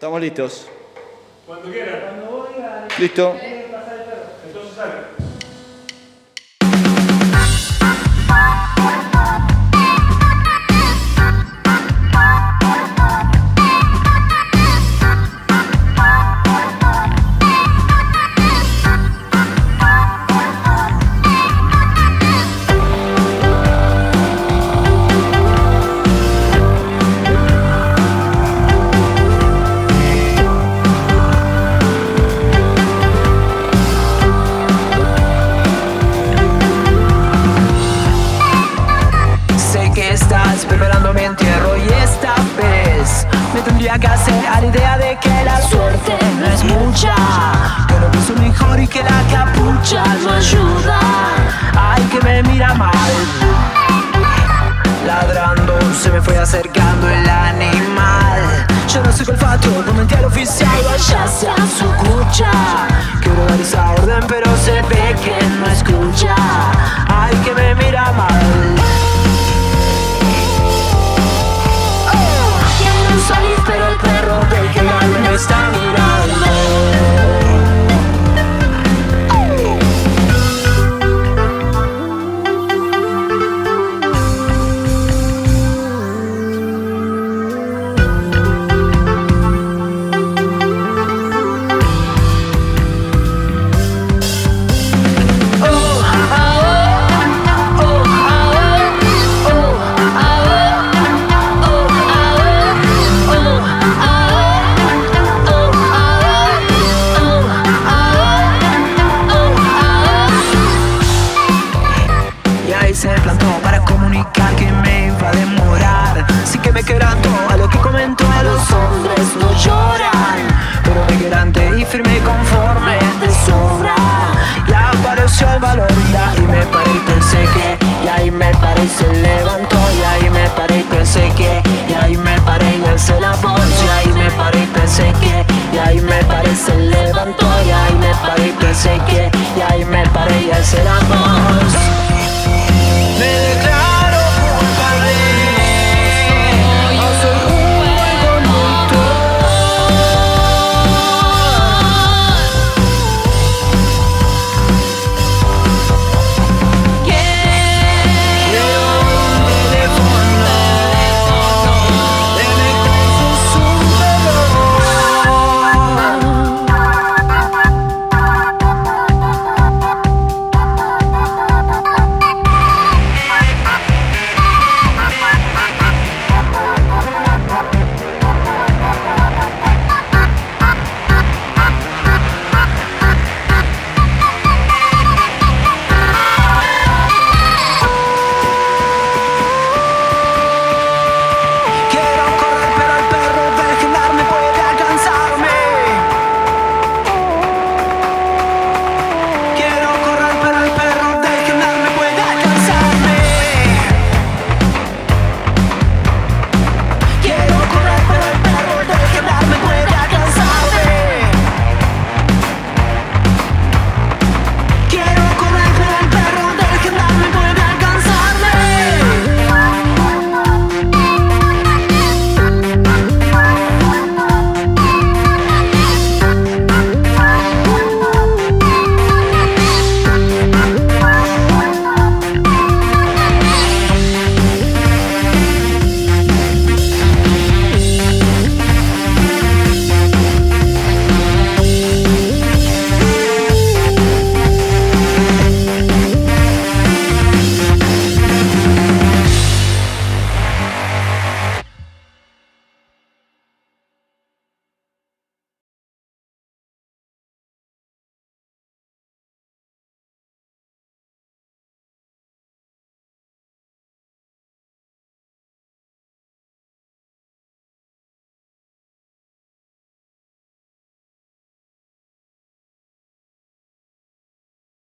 Estamos listos. Cuando quieran. Listo. Tendría que hacer a la idea de que la suerte no es mucha. Que lo pienso mejor y que la capucha no ayuda. Ay, que me mira mal. Ladrando se me fue acercando el animal. Yo no soy olfato, comenté al oficial, vaya hacia su cucha. Quiero dar esa orden, pero se ve que no escucha. Se plantó para comunicar que me iba a demorar. Así que me quebranto a lo que comentó los hombres no lloran Pero me quebrante y firme y conforme de sobra. Y apareció el valor y ahí me paré y pensé que Y ahí me paré y se levantó Y ahí me paré y pensé que Y ahí me paré y alcé la voz Y ahí me paré y pensé que Y ahí me paré y se levantó Y ahí me paré y pensé que Y ahí me paré y alcé la